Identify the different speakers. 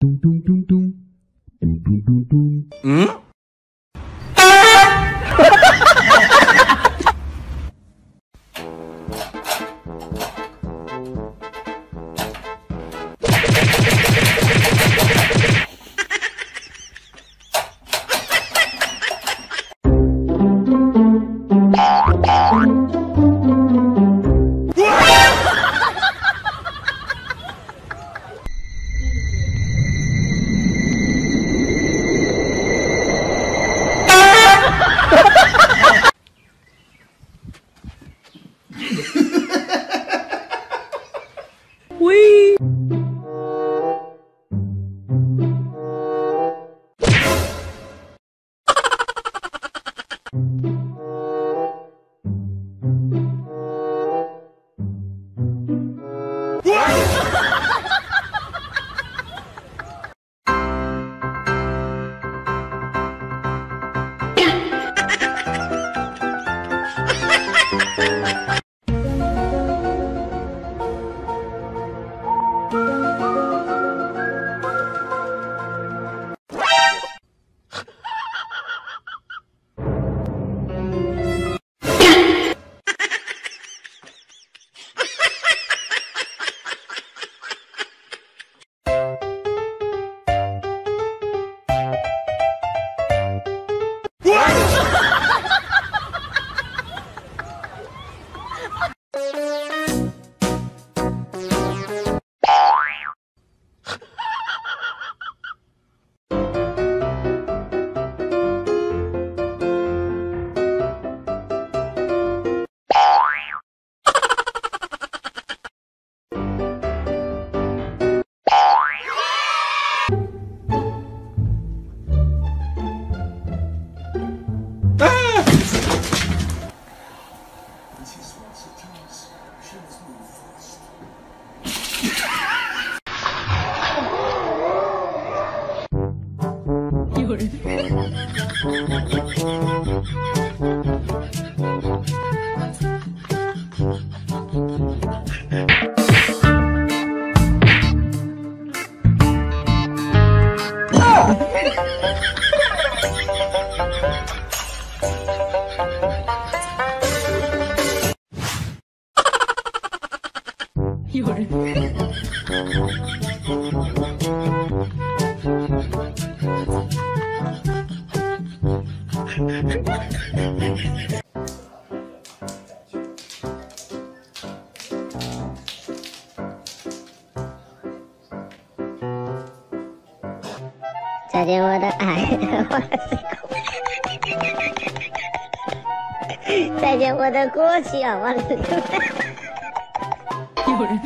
Speaker 1: 咚咚咚咚，咚咚咚咚。
Speaker 2: 嗯？
Speaker 3: 有人。有人。
Speaker 4: 再见，我的爱，我再见，我的过去啊！我的。
Speaker 3: 有人。